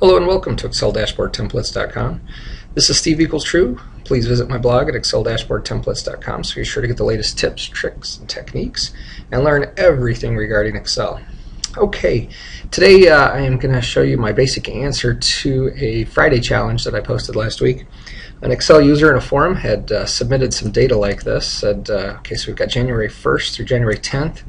Hello and welcome to ExcelDashboardTemplates.com. This is Steve Equals True. Please visit my blog at ExcelDashboardTemplates.com so you're sure to get the latest tips, tricks, and techniques and learn everything regarding Excel. Okay, today uh, I am going to show you my basic answer to a Friday challenge that I posted last week. An Excel user in a forum had uh, submitted some data like this. Said, uh, okay, so we've got January 1st through January 10th.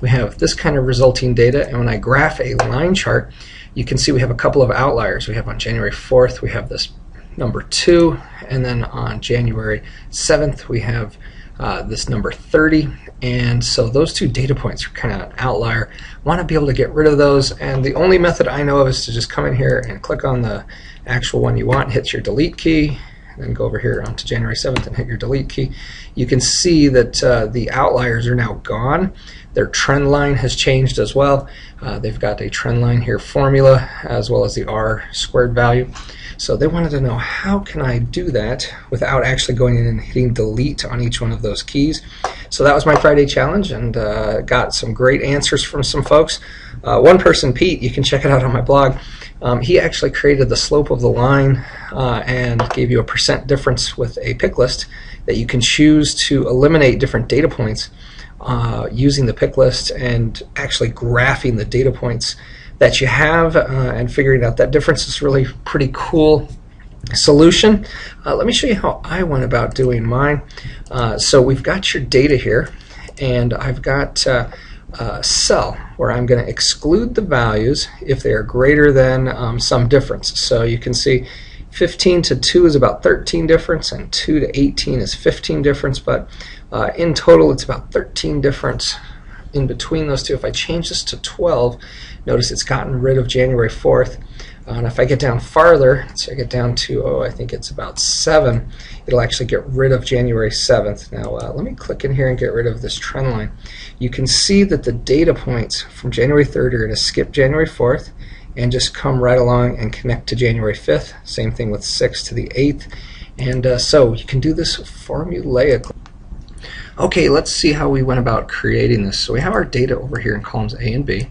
We have this kind of resulting data, and when I graph a line chart, you can see we have a couple of outliers. We have on January 4th, we have this number 2, and then on January 7th, we have uh, this number 30. And so those two data points are kind of an outlier. Want to be able to get rid of those, and the only method I know of is to just come in here and click on the actual one you want, hit your delete key, then go over here onto January 7th and hit your delete key, you can see that uh, the outliers are now gone. Their trend line has changed as well. Uh, they've got a trend line here formula as well as the R squared value. So they wanted to know how can I do that without actually going in and hitting delete on each one of those keys. So that was my Friday challenge and uh, got some great answers from some folks. Uh, one person, Pete, you can check it out on my blog, um, he actually created the slope of the line uh, and gave you a percent difference with a pick list that you can choose to eliminate different data points uh, using the pick list and actually graphing the data points that you have uh, and figuring out that difference is really pretty cool solution. Uh, let me show you how I went about doing mine. Uh, so we've got your data here and I've got uh, uh, cell where I'm going to exclude the values if they are greater than um, some difference. So you can see 15 to 2 is about 13 difference and 2 to 18 is 15 difference but uh, in total it's about 13 difference in between those two. If I change this to 12 notice it's gotten rid of January 4th uh, and if I get down farther, so I get down to, oh, I think it's about 7, it'll actually get rid of January 7th. Now, uh, let me click in here and get rid of this trend line. You can see that the data points from January 3rd are going to skip January 4th and just come right along and connect to January 5th. Same thing with 6 to the 8th. And uh, so you can do this formulaically. Okay, let's see how we went about creating this. So we have our data over here in columns A and B.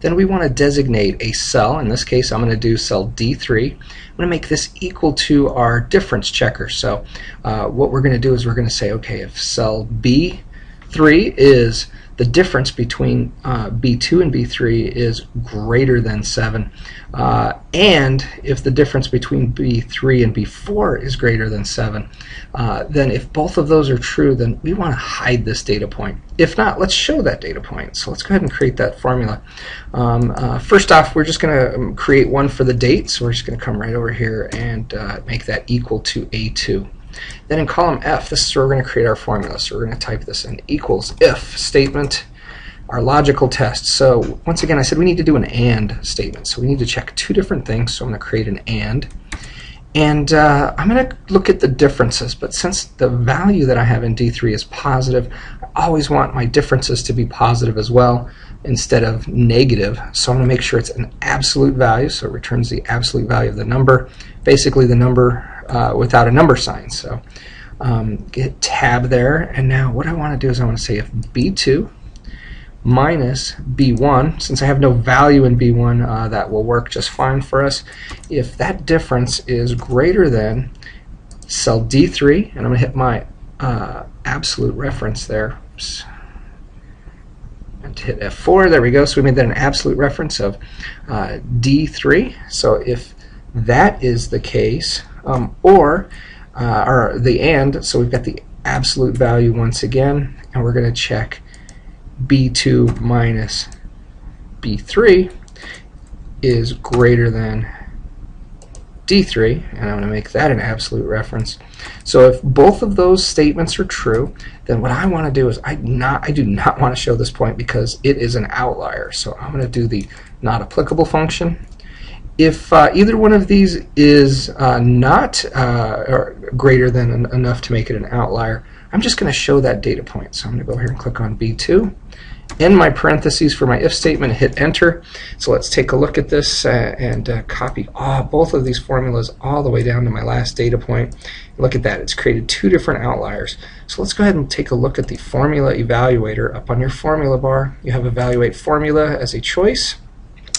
Then we want to designate a cell. In this case, I'm going to do cell D3. I'm going to make this equal to our difference checker. So uh, what we're going to do is we're going to say, okay, if cell B3 is the difference between uh, B2 and B3 is greater than 7. Uh, and if the difference between B3 and B4 is greater than 7, uh, then if both of those are true, then we want to hide this data point. If not, let's show that data point. So let's go ahead and create that formula. Um, uh, first off, we're just going to um, create one for the date. So we're just going to come right over here and uh, make that equal to A2. Then in column F, this is where we're going to create our formula. So we're going to type this in equals if statement, our logical test. So once again, I said we need to do an AND statement. So we need to check two different things. So I'm going to create an AND. And uh, I'm going to look at the differences, but since the value that I have in D3 is positive, I always want my differences to be positive as well instead of negative. So I'm going to make sure it's an absolute value, so it returns the absolute value of the number, basically the number uh, without a number sign. So um, get tab there, and now what I want to do is I want to say if B2 minus B1, since I have no value in B1, uh, that will work just fine for us. If that difference is greater than cell D3, and I'm going to hit my uh, absolute reference there. Oops. And hit F4, there we go. So we made that an absolute reference of uh, D3. So if that is the case, um, or, uh, or the AND, so we've got the absolute value once again, and we're going to check B2 minus B3 is greater than D3, and I'm going to make that an absolute reference. So if both of those statements are true, then what I want to do is I not I do not want to show this point because it is an outlier. So I'm going to do the not applicable function if uh, either one of these is uh, not uh, greater than en enough to make it an outlier, I'm just going to show that data point. So I'm going to go here and click on B2. In my parentheses for my if statement, hit enter. So let's take a look at this uh, and uh, copy all, both of these formulas all the way down to my last data point. Look at that, it's created two different outliers. So let's go ahead and take a look at the formula evaluator. Up on your formula bar, you have evaluate formula as a choice.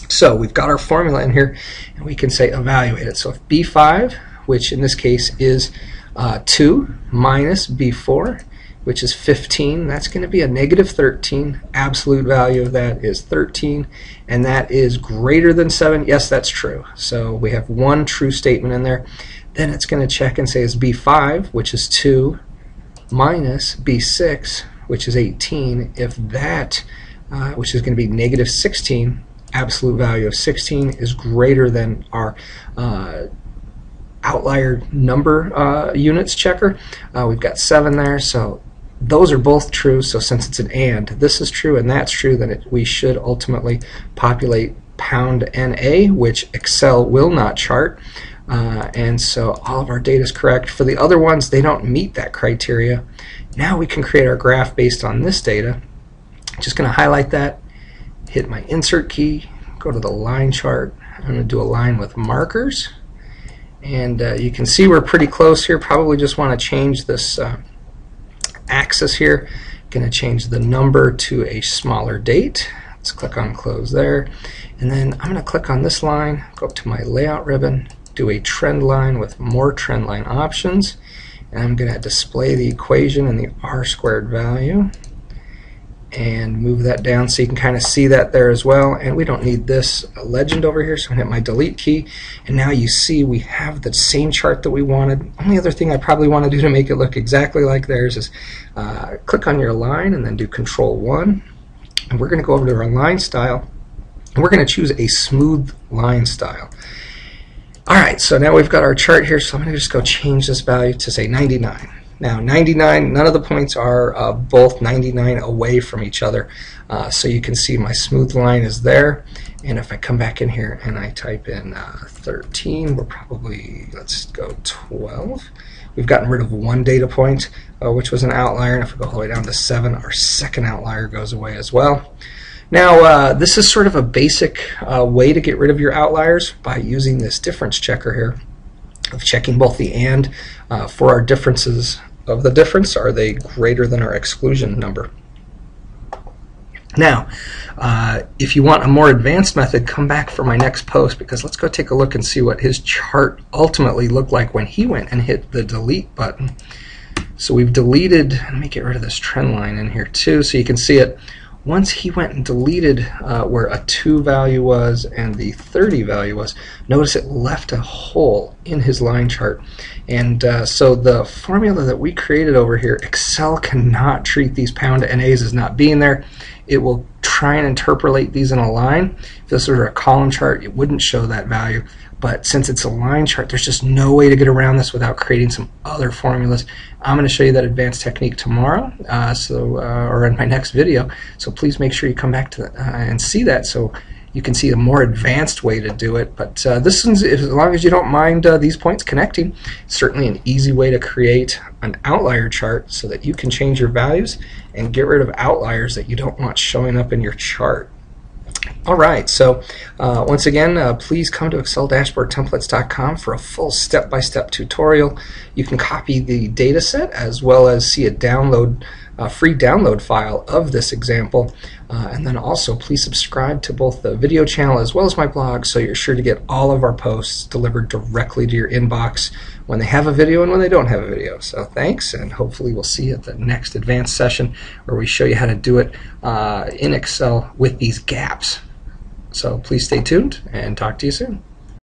So we've got our formula in here, and we can say evaluate it. So if B5, which in this case is uh, 2 minus B4, which is 15, that's going to be a negative 13. Absolute value of that is 13, and that is greater than 7. Yes, that's true. So we have one true statement in there. Then it's going to check and say is B5, which is 2, minus B6, which is 18. If that, uh, which is going to be negative 16, absolute value of 16 is greater than our uh, outlier number uh, units checker. Uh, we've got 7 there, so those are both true. So since it's an and, this is true and that's true, then it, we should ultimately populate pound NA, which Excel will not chart. Uh, and so all of our data is correct. For the other ones, they don't meet that criteria. Now we can create our graph based on this data. Just going to highlight that, hit my insert key, go to the line chart. I'm going to do a line with markers. And uh, you can see we're pretty close here. Probably just want to change this uh, axis here. Going to change the number to a smaller date. Let's click on close there. And then I'm going to click on this line, go up to my layout ribbon, do a trend line with more trend line options. And I'm going to display the equation and the r squared value and move that down so you can kind of see that there as well. And we don't need this legend over here so I'm to hit my delete key. And now you see we have the same chart that we wanted. Only other thing I probably want to do to make it look exactly like theirs is uh, click on your line and then do control 1 and we're going to go over to our line style. And we're going to choose a smooth line style. Alright so now we've got our chart here so I'm going to just go change this value to say 99 now 99, none of the points are uh, both 99 away from each other. Uh, so you can see my smooth line is there. And if I come back in here and I type in uh, 13, we're probably, let's go 12. We've gotten rid of one data point, uh, which was an outlier. And if we go all the way down to 7, our second outlier goes away as well. Now, uh, this is sort of a basic uh, way to get rid of your outliers by using this difference checker here of checking both the and uh, for our differences of the difference? Are they greater than our exclusion number? Now, uh, if you want a more advanced method, come back for my next post because let's go take a look and see what his chart ultimately looked like when he went and hit the delete button. So we've deleted, let me get rid of this trend line in here too so you can see it once he went and deleted uh, where a 2 value was and the 30 value was, notice it left a hole in his line chart. And uh, so the formula that we created over here, Excel cannot treat these pound NAs as not being there. It will try and interpolate these in a line. If this were a column chart, it wouldn't show that value. But since it's a line chart, there's just no way to get around this without creating some other formulas. I'm going to show you that advanced technique tomorrow, uh, so uh, or in my next video. So please make sure you come back to uh, and see that so you can see a more advanced way to do it. But uh, this is, as long as you don't mind uh, these points connecting, certainly an easy way to create an outlier chart so that you can change your values and get rid of outliers that you don't want showing up in your chart. All right, so uh, once again, uh, please come to exceldashboardtemplates.com for a full step-by-step -step tutorial. You can copy the data set as well as see a download, uh, free download file of this example. Uh, and then also, please subscribe to both the video channel as well as my blog so you're sure to get all of our posts delivered directly to your inbox when they have a video and when they don't have a video. So thanks, and hopefully we'll see you at the next advanced session where we show you how to do it uh, in Excel with these gaps. So please stay tuned and talk to you soon.